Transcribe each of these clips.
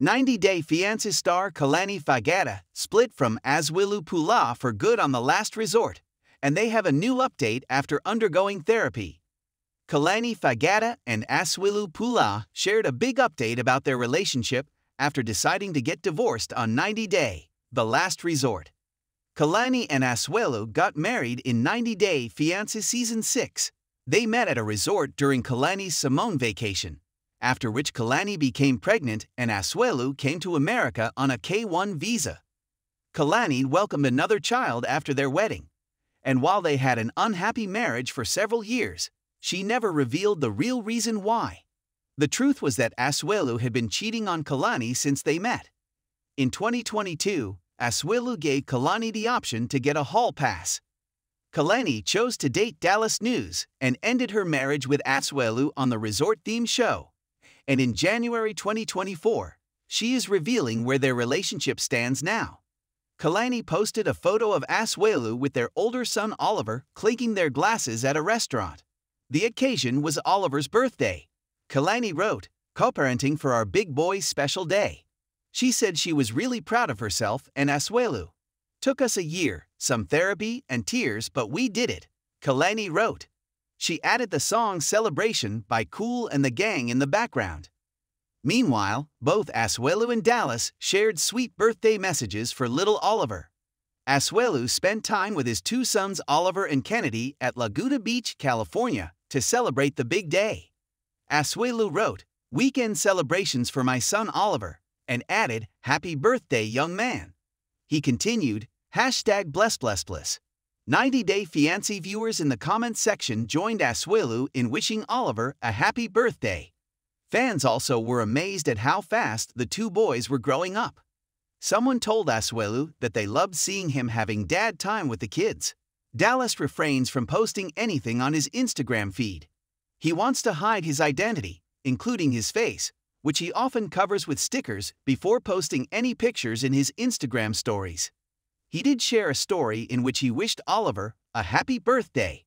90 Day Fiancé star Kalani Faagata split from Asuelu Pulaa for good on the last resort, and they have a new update after undergoing therapy. Kalani Faagata and Asuelu Pulaa shared a big update about their relationship after deciding to get divorced on 90 Day, the last resort. Kalani and Asuelu got married in 90 Day Fiancé Season 6. They met at a resort during Kalani's Samoa vacation after which Kalani became pregnant and Asuelu came to America on a K-1 visa. Kalani welcomed another child after their wedding, and while they had an unhappy marriage for several years, she never revealed the real reason why. The truth was that Asuelu had been cheating on Kalani since they met. In 2022, Asuelu gave Kalani the option to get a hall pass. Kalani chose to date Dallas Nuez and ended her marriage with Asuelu on the resort-themed show and in January 2024, she is revealing where their relationship stands now. Kalani posted a photo of Asuelu with their older son Oliver clinking their glasses at a restaurant. The occasion was Oliver's birthday. Kalani wrote, Co-parenting for our big boy's special day. She said she was really proud of herself and Asuelu. Took us a year, some therapy and tears, but we did it. Kalani wrote. She added the song Celebration by Kool and the Gang in the background. Meanwhile, both Asuelu and Dallas shared sweet birthday messages for little Oliver. Asuelu spent time with his two sons Oliver and Kennedy at Laguna Beach, California to celebrate the big day. Asuelu wrote, Weekend celebrations for my son Oliver, and added, Happy birthday, young man. He continued, Hashtag bless bless bless. 90 Day Fiancé viewers in the comments section joined Asuelu in wishing Oliver a happy birthday. Fans also were amazed at how fast the two boys were growing up. Someone told Asuelu that they loved seeing him having dad time with the kids. Dallas refrains from posting anything on his Instagram feed. He wants to hide his identity, including his face, which he often covers with stickers before posting any pictures in his Instagram stories. He did share a story in which he wished Oliver a happy birthday.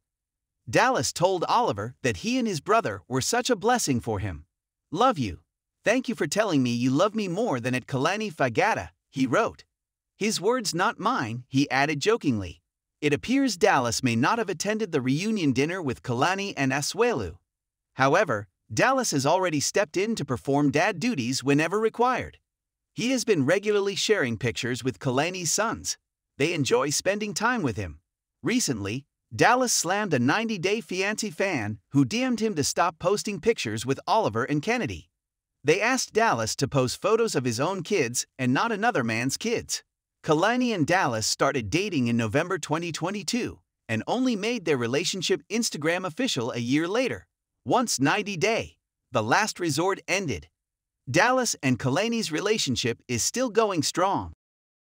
Dallas told Oliver that he and his brother were such a blessing for him. Love you. Thank you for telling me you love me more than at Kalani Faagata, he wrote. His words not mine, he added jokingly. It appears Dallas may not have attended the reunion dinner with Kalani and Asuelu. However, Dallas has already stepped in to perform dad duties whenever required. He has been regularly sharing pictures with Kalani's sons. They enjoy spending time with him. Recently, Dallas slammed a 90 Day Fiancé fan who DM'd him to stop posting pictures with Oliver and Kennedy. They asked Dallas to post photos of his own kids and not another man's kids. Kalani and Dallas started dating in November 2022 and only made their relationship Instagram official a year later, once 90 Day, the last resort ended. Dallas and Kalani's relationship is still going strong.